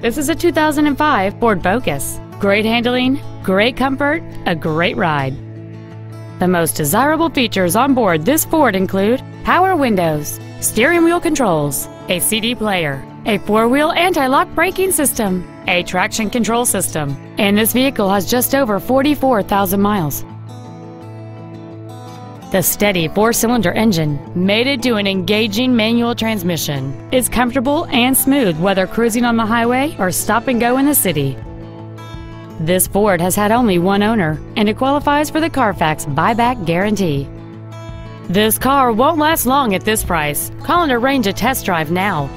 This is a 2005 Ford Focus. Great handling, great comfort, a great ride. The most desirable features on board this Ford include power windows, steering wheel controls, a CD player, a four-wheel anti-lock braking system, a traction control system, and this vehicle has just over 44,000 miles. The steady four-cylinder engine, mated to an engaging manual transmission, is comfortable and smooth whether cruising on the highway or stop and go in the city. This Ford has had only one owner, and it qualifies for the Carfax buyback guarantee. This car won't last long at this price. Call and arrange a test drive now.